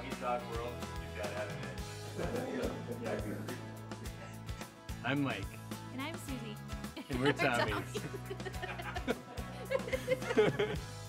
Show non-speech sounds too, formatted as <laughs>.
doggy dog world, you've got to have an edge. <laughs> I'm Mike, And I'm Susie. and we're <laughs> Tommies. Tommies. <laughs>